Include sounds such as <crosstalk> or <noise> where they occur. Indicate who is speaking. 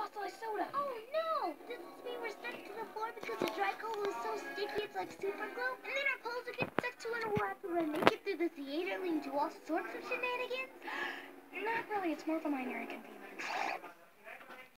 Speaker 1: fossilized soda.
Speaker 2: Oh no! Does this mean we're stuck to the floor because the dry coal is so sticky it's like super glue? And then our poles will get stuck to it and we'll have to run naked through the theater leading to all sorts of shenanigans? <gasps>
Speaker 1: Not really. It's more of a minor inconvenience.